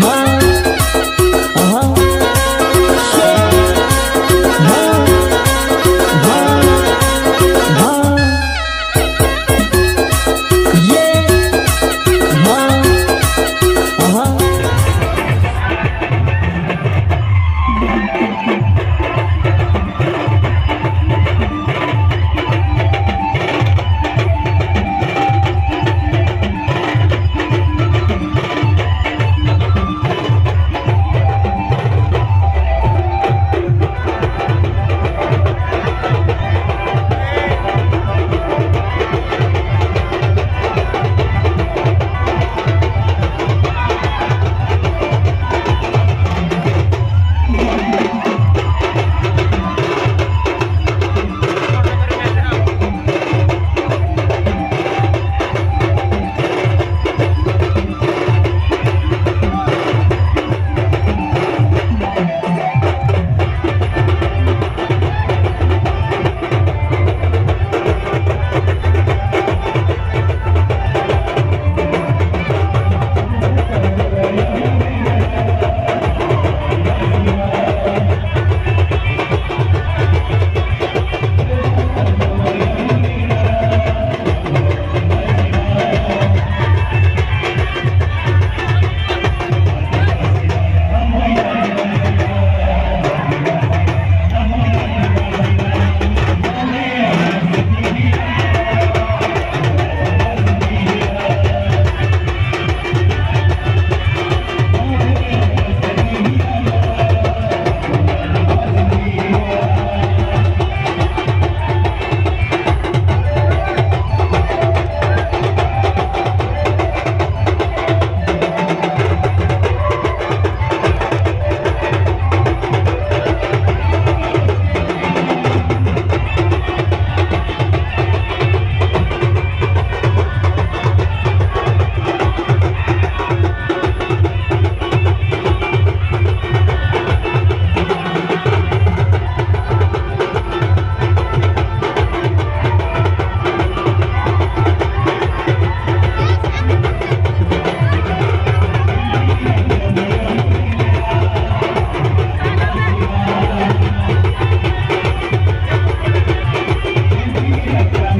마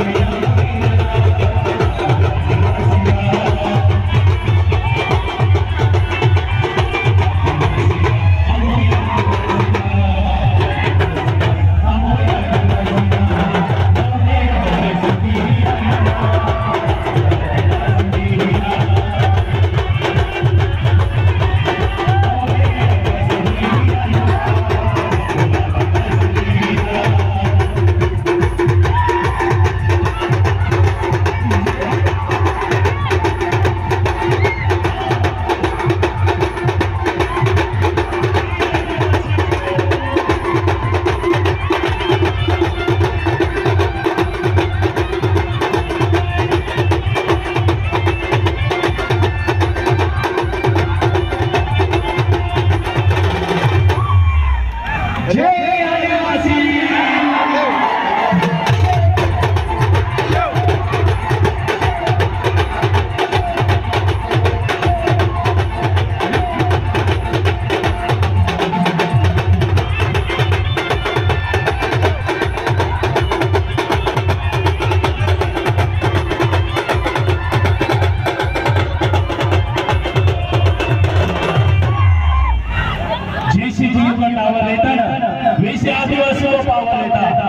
Maria. आदिवासियों तो पावन नेता